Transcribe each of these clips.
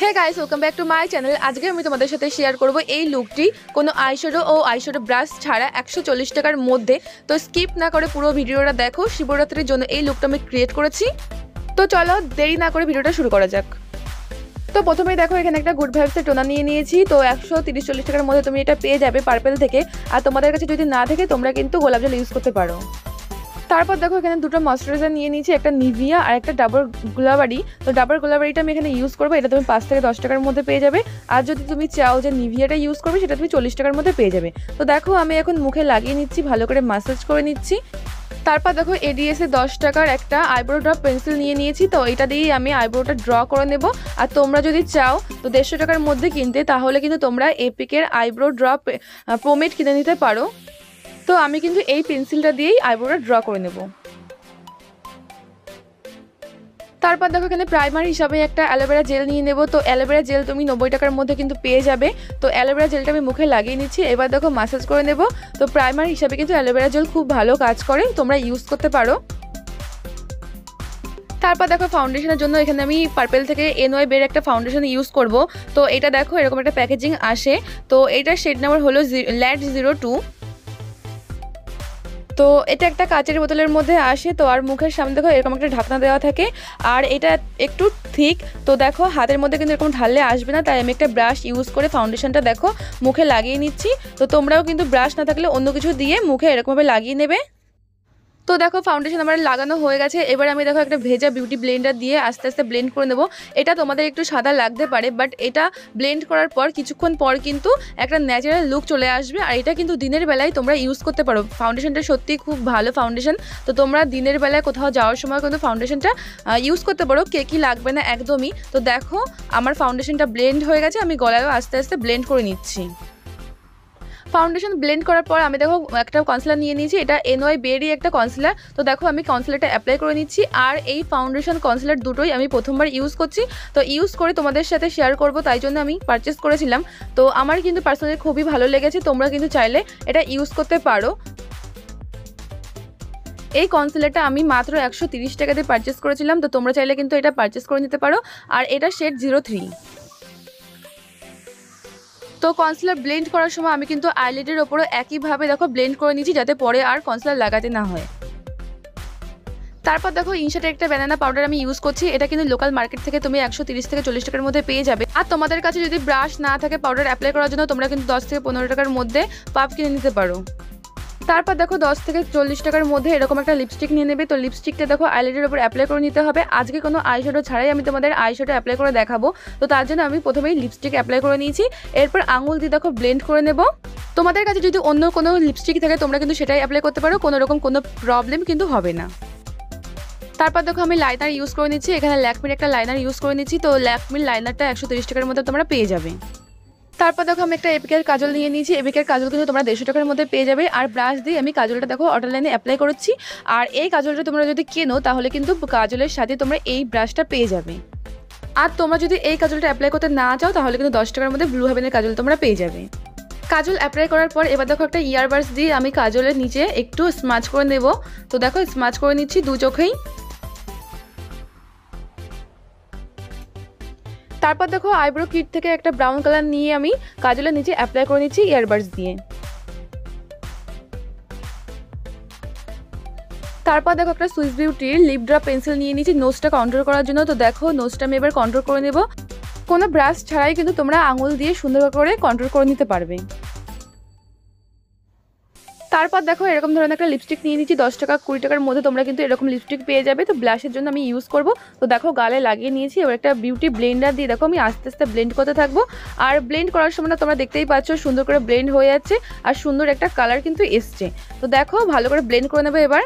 Hey guys welcome back to my channel আজকে আমি তোমাদের সাথে শেয়ার করব এই লুকটি কোনো আইশ্যাডো ও আইশ্যাডো ব্রাশ ছাড়া একশো চল্লিশ টাকার মধ্যে। তো স্কিপ না করে পুরো ভিডিওটা দেখো। শিবরাত্রির জন্য এই লুকটা আমি ক্রিয়েট করেছি। তো চলো দেরি না করে ভিডিওটা শুরু করা যাক। তো প্রথমেই দেখো, এখানে একটা গুড ভাইবসের টোনা নিয়ে নিয়েছি। তো একশো তিরিশ চল্লিশ টাকার মধ্যে তুমি এটা পেয়ে যাবে পার্পেল থেকে। আর তোমাদের কাছে যদি না থাকে, তোমরা কিন্তু গোলাপ জল ইউজ করতে পারো। তারপর দেখো এখানে দুটো ময়শ্চারাইজার নিয়ে নিয়েছি, একটা নিভিয়া আর একটা ডাবল গুলাবাড়ি তো ডাবল গুলাবাড়িটা আমি এখানে ইউজ করব, এটা তুমি পাঁচ থেকে দশ টাকার মধ্যে পেয়ে যাবে। আর যদি তুমি চাও যে নিভিয়াটা ইউজ করবে, সেটা তুমি চল্লিশ টাকার মধ্যে পেয়ে যাবে। তো দেখো আমি এখন মুখে লাগিয়ে নিচ্ছি, ভালো করে মাসাজ করে নিচ্ছি। তারপর দেখো এডিএস দশ টাকার একটা আইব্রো ড্রপ পেন্সিল নিয়ে নিয়েছি, তো এটা দিয়েই আমি আইব্রোটা ড্র করে নেব। আর তোমরা যদি চাও তো দেড়শো টাকার মধ্যে কিনতে, তাহলে কিন্তু তোমরা এপিকের আইব্রো ড্রপ প্রোমেট কিনে নিতে পারো। তো আমি কিন্তু এই পেন্সিলটা দিয়েই আইব্রোটা ড্র করে নেব। তারপর দেখো এখানে প্রাইমার হিসাবে একটা অ্যালোভেরা জেল নিয়ে নেব। তো অ্যালোভেরা জেল তুমি নব্বই টাকার মধ্যে কিন্তু পেয়ে যাবে। তো অ্যালোভেরা জেলটা আমি মুখে লাগিয়ে নিচ্ছি। এবার দেখো মাসাজ করে নেব। তো প্রাইমার হিসাবে কিন্তু অ্যালোভেরা জেল খুব ভালো কাজ করে। তোমরা ইউজ করতে পারো। তারপর দেখো ফাউন্ডেশনের জন্য এখানে আমি পার্পেল থেকে এনওয়াই বের একটা ফাউন্ডেশন ইউজ করব। তো এটা দেখো এরকম একটা প্যাকেজিং আসে। তো এটার শেড নাম্বার হলো ল্যাড জিরো টু তো এটা একটা কাচের বোতলের মধ্যে আসে, তো আর মুখের সামনে দেখো এরকম একটা ঢাকনা দেওয়া থাকে, আর এটা একটু থিক তো দেখো হাতের মধ্যে কিন্তু এরকম ঢাললে আসবে না, তাই আমি একটা ব্রাশ ইউজ করে ফাউন্ডেশনটা দেখো মুখে লাগিয়ে নিচ্ছি, তো তোমরাও কিন্তু ব্রাশ না থাকলে অন্য কিছু দিয়ে মুখে এরকমভাবে লাগিয়ে নেবে। তো দেখো ফাউন্ডেশন আমার লাগানো হয়ে গেছে। এবার আমি দেখো একটা ভেজা বিউটি ব্লেন্ডার দিয়ে আস্তে আস্তে ব্লেন্ড করে নেব। এটা তোমাদের একটু সাদা লাগতে পারে বাট এটা ব্লেন্ড করার পর কিছুক্ষণ পর কিন্তু একটা ন্যাচারাল লুক চলে আসবে। আর এটা কিন্তু দিনের বেলায় তোমরা ইউজ করতে পারো। ফাউন্ডেশনটা সত্যি খুব ভালো ফাউন্ডেশন তো তোমরা দিনের বেলায় কোথাও যাওয়ার সময় কিন্তু ফাউন্ডেশনটা ইউজ করতে পারো। কে কি লাগবে না একদমই। তো দেখো, আমার ফাউন্ডেশনটা ব্লেন্ড হয়ে গেছে। আমি গলায়ও আস্তে আস্তে ব্লেন্ড করে নিচ্ছি। ফাউন্ডেশন ব্লেন্ড করার পর আমি দেখো একটা কনসিলার নিয়ে নিয়েছি, এটা এনওয়াই বেরি একটা কনসিলার তো দেখো আমি কনসিলারটা অ্যাপ্লাই করে নিচ্ছি, আর এই ফাউন্ডেশন কনসিলার দুটোই আমি প্রথমবার ইউজ করছি। তো ইউজ করে তোমাদের সাথে শেয়ার করব, তাই জন্য আমি পারচেস করেছিলাম। তো আমার কিন্তু পার্সোনালি খুবই ভালো লেগেছে, তোমরা কিন্তু চাইলে এটা ইউজ করতে পারো। এই কনসিলারটা আমি মাত্র একশো টাকাতে পারচেস করেছিলাম, তো তোমরা চাইলে কিন্তু এটা পারচেস করে নিতে পারো। আর এটা শেড জিরো থ্রি তো কনসিলার ব্লেন্ড করার সময় আমি কিন্তু আইলেটের ওপরও একইভাবে দেখো ব্লেন্ড করে নিচ্ছি যাতে পরে আর কনসিলার লাগাতে না হয়। তারপর দেখো ইনশাটে একটা ব্যানানা পাউডার আমি ইউজ করছি। এটা কিন্তু লোকাল মার্কেট থেকে তুমি একশো থেকে চল্লিশ টাকার মধ্যে পেয়ে যাবে। আর তোমাদের কাছে যদি ব্রাশ না থাকে পাউডার অ্যাপ্লাই করার জন্য তোমরা কিন্তু দশ থেকে পনেরো টাকার মধ্যে পাপ কিনে নিতে পারো। তারপর দেখো দশ থেকে চল্লিশ টাকার মধ্যে এরকম একটা লিপস্টিক নিয়ে নেবে। তো লিপস্টিকটা দেখো আইলাইটের উপর অ্যাপ্লাই করে নিতে হবে। আজকে কোনো আইশ্যাডো ছাড়াই আমি তোমাদের আইশ্যাডো অ্যাপ্লাই করে দেখাবো। তো তার জন্য আমি প্রথমেই লিপস্টিক অ্যাপ্লাই করে নিয়েছি। এরপর আঙুল দিয়ে দেখো ব্লেন্ড করে নেব। তোমাদের কাছে যদি অন্য কোনো লিপস্টিক থাকে, তোমরা কিন্তু সেটাই অ্যাপ্লাই করতে পারো। কোনো রকম কোনো প্রবলেম কিন্তু হবে না। তারপর দেখো আমি লাইনার ইউজ করে নিচ্ছি। এখানে ল্যাকমির একটা লাইনার ইউজ করে নিচ্ছি। তো ল্যাকমির লাইনারটা একশো টাকার মধ্যে তোমরা পেয়ে যাবে। তারপর দেখো আমি একটা এপিকের কাজল নিয়ে নিয়েছি। এপিকের কাজল কিন্তু তোমরা দেড়শো টাকার মধ্যে পেয়ে যাবে। আর ব্রাশ দিয়ে আমি কাজলটা দেখো অর্ডার লাইনে অ্যাপ্লাই করছি। আর এই কাজলটা তোমরা যদি কেনো, তাহলে কিন্তু কাজলের সাথে তোমরা এই ব্রাশটা পেয়ে যাবে। আর তোমরা যদি এই কাজলটা অ্যাপ্লাই করতে না চাও, তাহলে কিন্তু দশ টাকার মধ্যে ব্লু হেভেনের কাজল তোমরা পেয়ে যাবে। কাজল অ্যাপ্লাই করার পর এবার দেখো একটা ইয়ারবাডস দিয়ে আমি কাজলের নিচে একটু স্মাচ করে নেব। তো দেখো স্মাচ করে নিচ্ছি দু চোখেই। তারপর দেখো আইব্রো কিট থেকে একটা ব্রাউন কালার নিয়ে আমি কাজলের নিচে অ্যাপ্লাই করে নিচ্ছি ইয়ারবাডস দিয়ে। তারপর দেখো একটা সুইস বিউটির লিপ ড্রপ পেন্সিল নিয়ে নিচ্ছি নোজটা কন্ট্রোল করার জন্য। তো দেখো নোজটা আমি এবার কন্ট্রোল করে নেব। কোনো ব্রাশ ছাড়াই কিন্তু তোমরা আঙুল দিয়ে সুন্দর করে কন্ট্রোল করে নিতে পারবে। তারপর দেখো এরকম ধরনের একটা লিপস্টিক নিয়ে নিচ্ছি, দশ টাকা, কুড়ি টাকার মধ্যে তোমরা কিন্তু এরকম লিপস্টিক পেয়ে যাবে। তো ব্লাশের জন্য আমি ইউজ করব। তো দেখো গালে লাগিয়ে নিয়েছি, এবার একটা বিউটি ব্লেন্ডার দিয়ে দেখো আমি আস্তে আস্তে ব্লেন্ড করতে থাকব। আর ব্লেন্ড করার সময় না তোমরা দেখতেই পাচ্ছ, সুন্দর করে ব্লেন্ড হয়ে যাচ্ছে। আর সুন্দর একটা কালার কিন্তু এসছে। তো দেখো ভালো করে ব্লেন্ড করে নেবে এবার।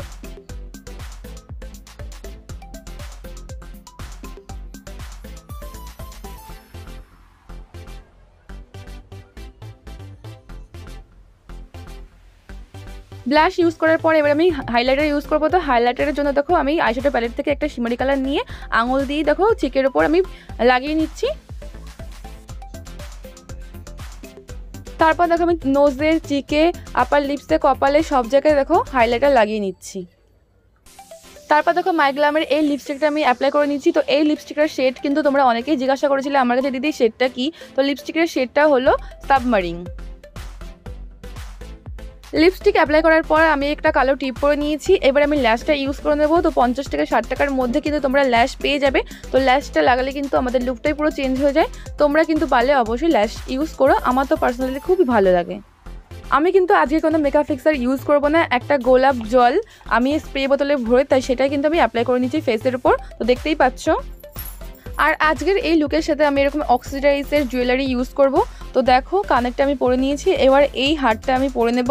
ব্লাশ ইউজ করার পর এবার আমি হাইলাইটার ইউজ করব। তো হাইলাইটারের জন্য দেখো আমি আইশ্যাডো প্যালেট থেকে একটা শিমারি কালার নিয়ে আঙুল দিয়ে দেখো চিকের ওপর আমি লাগিয়ে নিচ্ছি। তারপর দেখো আমি নোজে চিকে আপার লিপসে কপালে সব জায়গায় দেখো হাইলাইটার লাগিয়ে নিচ্ছি। তারপর দেখো মাইগ্লামের এই লিপস্টিকটা আমি অ্যাপ্লাই করে নিচ্ছি। তো এই লিপস্টিকের শেড কিন্তু তোমরা অনেকেই জিজ্ঞাসা করেছিলে, আমার কাছে দিদি শেডটা কি? তো লিপস্টিকের শেডটা হলো সাবমারিন লিপস্টিক অ্যাপ্লাই করার পর আমি একটা কালো টিপ করে নিয়েছি। এবার আমি ল্যাশটা ইউজ করে নেব। তো পঞ্চাশ থেকে ষাট টাকার মধ্যে কিন্তু তোমরা ল্যাশ পেয়ে যাবে। তো ল্যাশটা লাগালে কিন্তু আমাদের লুকটাই পুরো চেঞ্জ হয়ে যায়। তোমরা কিন্তু পারলে অবশ্যই ল্যাশ ইউজ করো। আমার তো পার্সোনালি খুবই ভালো লাগে। আমি কিন্তু আজকে কোনো মেকআপ ফিক্সার ইউজ করব না। একটা গোলাপ জল আমি স্প্রে বোতলে ভরে তাই সেটাই কিন্তু আমি অ্যাপ্লাই করে নিচ্ছি ফেসের উপর। তো দেখতেই পাচ্ছ। আর আজকের এই লুকের সাথে আমি এরকম অক্সিডাইজের জুয়েলারি ইউজ করব। তো দেখো কানেরটা আমি পরে নিয়েছি। এবার এই হারটা আমি পরে নেব।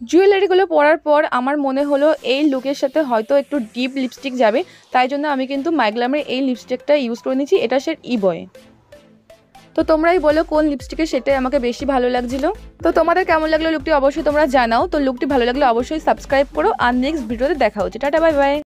জুয়েলারিগুলো পরার পর আমার মনে হলো এই লুকের সাথে হয়তো একটু ডিপ লিপস্টিক যাবে, তাই জন্য আমি কিন্তু মাইগ্লামের এই লিপস্টিকটা ইউজ করে নিয়েছি, এটা সে ই বয় তো তোমরাই বলো কোন লিপস্টিকের সেটাই আমাকে বেশি ভালো লাগছিল। তো তোমাদের কেমন লাগল লুকটি অবশ্যই তোমরা জানাও, তো লুকটি ভালো লাগলে অবশ্যই সাবস্ক্রাইব করো, আর নেক্সট ভিডিওতে দেখা হচ্ছে। Tata bye bye